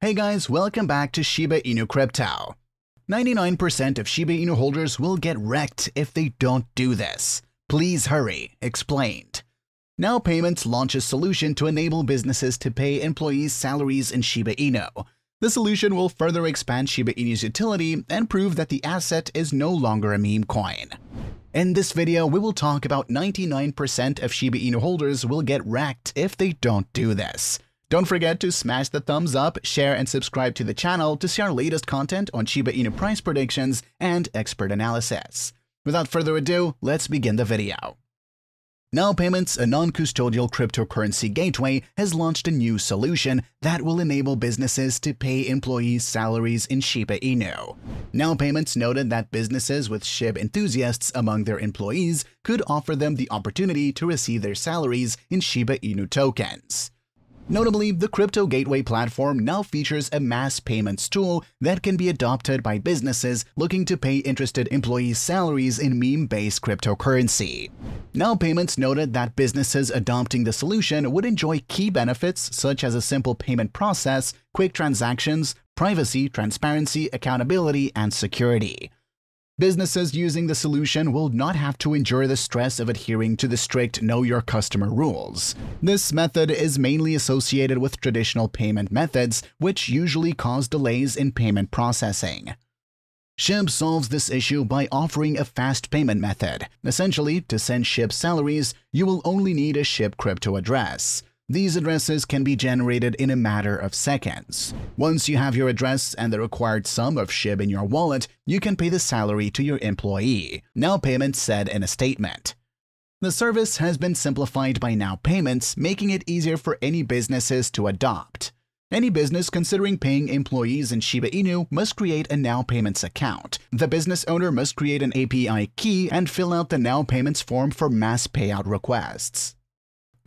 Hey guys, welcome back to Shiba Inu Crypto. 99% of Shiba Inu holders will get wrecked if they don't do this. Please hurry, explained. Now Payments launches a solution to enable businesses to pay employees salaries in Shiba Inu. The solution will further expand Shiba Inu's utility and prove that the asset is no longer a meme coin. In this video, we will talk about 99% of Shiba Inu holders will get wrecked if they don't do this. Don't forget to smash the thumbs up, share, and subscribe to the channel to see our latest content on Shiba Inu price predictions and expert analysis. Without further ado, let's begin the video. Now Payments, a non-custodial cryptocurrency gateway, has launched a new solution that will enable businesses to pay employees salaries in Shiba Inu. Now Payments noted that businesses with SHIB enthusiasts among their employees could offer them the opportunity to receive their salaries in Shiba Inu tokens. Notably, the Crypto Gateway platform now features a mass payments tool that can be adopted by businesses looking to pay interested employees' salaries in meme-based cryptocurrency. Now Payments noted that businesses adopting the solution would enjoy key benefits such as a simple payment process, quick transactions, privacy, transparency, accountability, and security. Businesses using the solution will not have to endure the stress of adhering to the strict Know Your Customer rules. This method is mainly associated with traditional payment methods, which usually cause delays in payment processing. SHIB solves this issue by offering a fast payment method. Essentially, to send SHIB salaries, you will only need a SHIB crypto address. These addresses can be generated in a matter of seconds. Once you have your address and the required sum of SHIB in your wallet, you can pay the salary to your employee, Now Payments said in a statement. The service has been simplified by Now Payments, making it easier for any businesses to adopt. Any business considering paying employees in Shiba Inu must create a Now Payments account. The business owner must create an API key and fill out the Now Payments form for mass payout requests.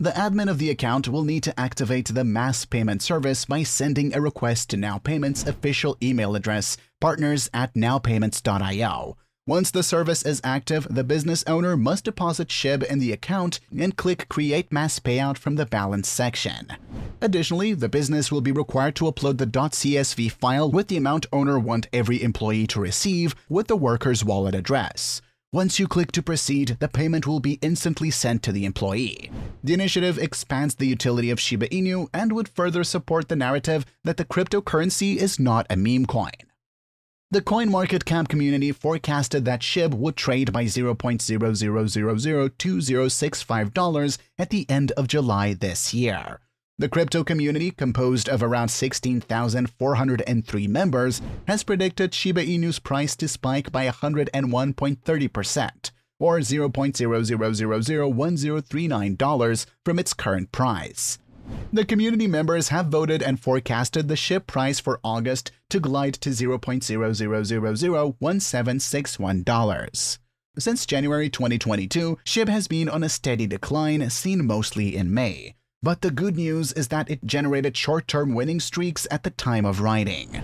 The admin of the account will need to activate the mass payment service by sending a request to Now Payments' official email address, partners at nowpayments.io. Once the service is active, the business owner must deposit SHIB in the account and click Create Mass Payout from the Balance section. Additionally, the business will be required to upload the .csv file with the amount owner want every employee to receive with the worker's wallet address. Once you click to proceed, the payment will be instantly sent to the employee. The initiative expands the utility of Shiba Inu and would further support the narrative that the cryptocurrency is not a meme coin. The CoinMarketCap community forecasted that SHIB would trade by $0.0002065 at the end of July this year. The crypto community, composed of around 16,403 members, has predicted Shiba Inu's price to spike by 101.30%, or $0.00001039 from its current price. The community members have voted and forecasted the SHIB price for August to glide to $0.0001761. Since January 2022, SHIB has been on a steady decline, seen mostly in May. But the good news is that it generated short-term winning streaks at the time of writing.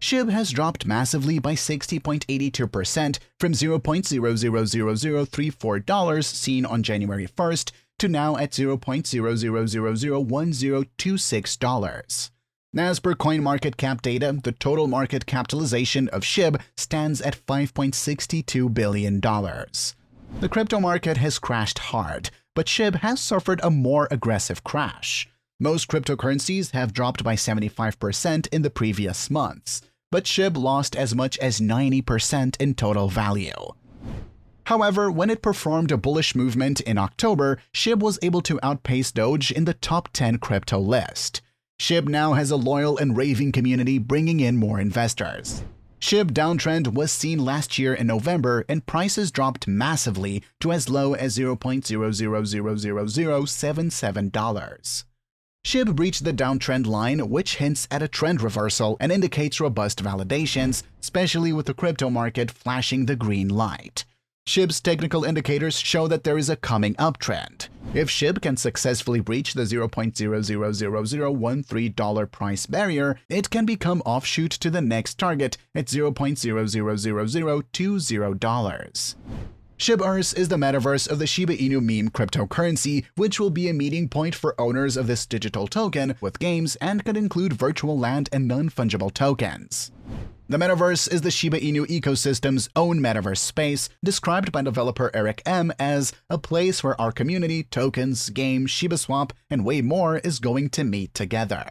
SHIB has dropped massively by 60.82% from $0.00034 seen on January 1st to now at $0.0001026. As per CoinMarketCap data, the total market capitalization of SHIB stands at $5.62 billion. The crypto market has crashed hard, but SHIB has suffered a more aggressive crash. Most cryptocurrencies have dropped by 75% in the previous months, but SHIB lost as much as 90% in total value. However, when it performed a bullish movement in October, SHIB was able to outpace Doge in the top 10 crypto list. SHIB now has a loyal and raving community bringing in more investors. SHIB downtrend was seen last year in November and prices dropped massively to as low as $0.0000077. SHIB breached the downtrend line, which hints at a trend reversal and indicates robust validations, especially with the crypto market flashing the green light. SHIB's technical indicators show that there is a coming uptrend. If SHIB can successfully breach the $0.00013 price barrier, it can become offshoot to the next target at $0.00020. Shibverse is the metaverse of the Shiba Inu meme cryptocurrency, which will be a meeting point for owners of this digital token with games and could include virtual land and non-fungible tokens. The metaverse is the Shiba Inu ecosystem's own metaverse space, described by developer Eric M as a place where our community, tokens, games, ShibaSwap, and way more is going to meet together.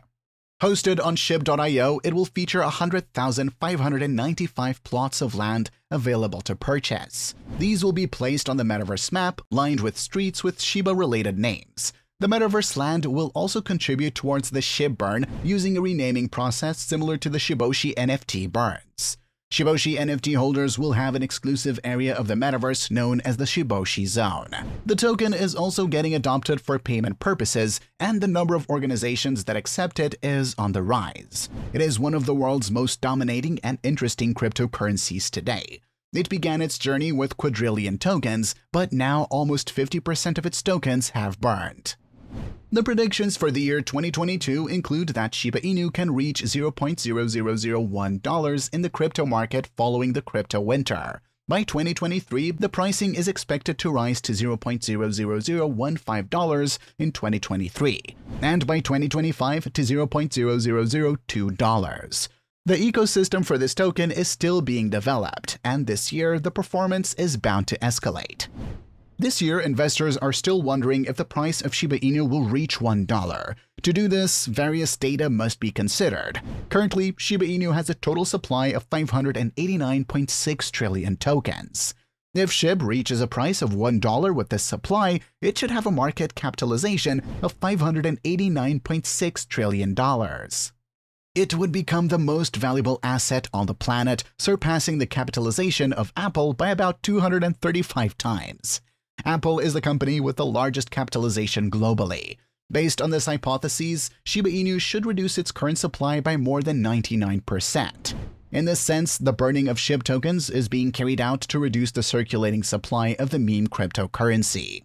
Hosted on SHIB.io, it will feature 100,595 plots of land available to purchase. These will be placed on the metaverse map, lined with streets with Shiba-related names. The metaverse land will also contribute towards the SHIB burn using a renaming process similar to the Shiboshi NFT burns. Shiboshi NFT holders will have an exclusive area of the metaverse known as the Shiboshi Zone. The token is also getting adopted for payment purposes, and the number of organizations that accept it is on the rise. It is one of the world's most dominating and interesting cryptocurrencies today. It began its journey with quadrillion tokens, but now almost 50% of its tokens have burned. The predictions for the year 2022 include that Shiba Inu can reach $0.0001 in the crypto market following the crypto winter. By 2023, the pricing is expected to rise to $0.00015 in 2023, and by 2025 to $0.0002. The ecosystem for this token is still being developed, and this year the performance is bound to escalate. This year, investors are still wondering if the price of Shiba Inu will reach $1. To do this, various data must be considered. Currently, Shiba Inu has a total supply of 589.6 trillion tokens. If SHIB reaches a price of $1 with this supply, it should have a market capitalization of $589.6 trillion. It would become the most valuable asset on the planet, surpassing the capitalization of Apple by about 235 times. Apple is the company with the largest capitalization globally. Based on this hypothesis, Shiba Inu should reduce its current supply by more than 99%. In this sense, the burning of SHIB tokens is being carried out to reduce the circulating supply of the meme cryptocurrency.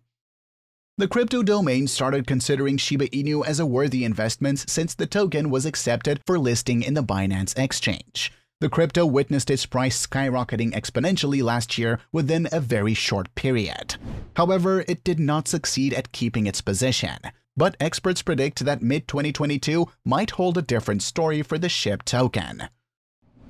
The crypto domain started considering Shiba Inu as a worthy investment since the token was accepted for listing in the Binance exchange. The crypto witnessed its price skyrocketing exponentially last year within a very short period. However, it did not succeed at keeping its position. But experts predict that mid-2022 might hold a different story for the SHIB token.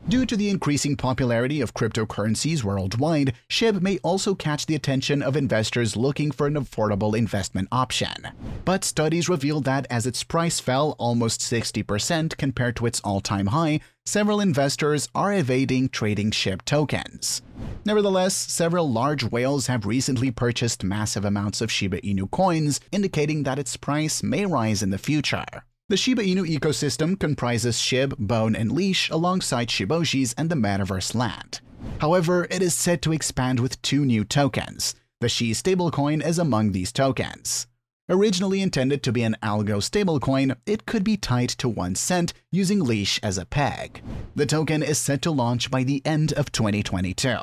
Due to the increasing popularity of cryptocurrencies worldwide, SHIB may also catch the attention of investors looking for an affordable investment option. But studies reveal that as its price fell almost 60% compared to its all-time high, several investors are evading trading SHIB tokens. Nevertheless, several large whales have recently purchased massive amounts of Shiba Inu coins, indicating that its price may rise in the future. The Shiba Inu ecosystem comprises SHIB, Bone, and Leash alongside Shiboshis and the Metaverse land. However, it is set to expand with two new tokens. The SHI stablecoin is among these tokens. Originally intended to be an algo stablecoin, it could be tied to 1 cent using Leash as a peg. The token is set to launch by the end of 2022.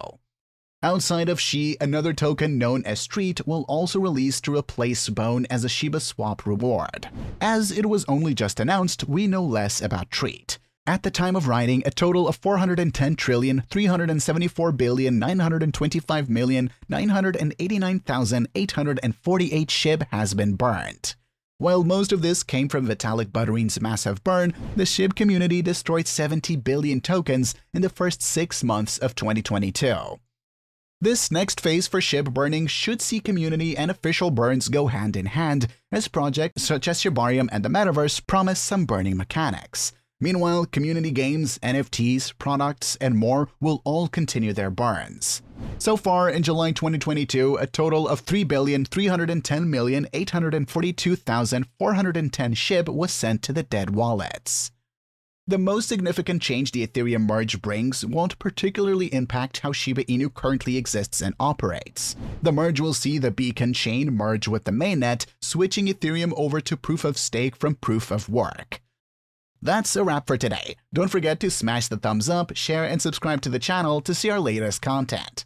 Outside of SHI, another token known as Treat will also release to replace Bone as a Shiba Swap reward. As it was only just announced, we know less about Treat. At the time of writing, a total of 410 trillion 374 billion 925 million 989,848 SHIB has been burned. While most of this came from Vitalik Buterin's massive burn, the SHIB community destroyed 70 billion tokens in the first six months of 2022. This next phase for SHIB burning should see community and official burns go hand in hand, as projects such as Shibarium and the Metaverse promise some burning mechanics. Meanwhile, community games, NFTs, products, and more will all continue their burns. So far, in July 2022, a total of 3,310,842,410 SHIB was sent to the dead wallets. The most significant change the Ethereum merge brings won't particularly impact how Shiba Inu currently exists and operates. The merge will see the Beacon chain merge with the mainnet, switching Ethereum over to proof of stake from proof of work. That's a wrap for today. Don't forget to smash the thumbs up, share, and subscribe to the channel to see our latest content.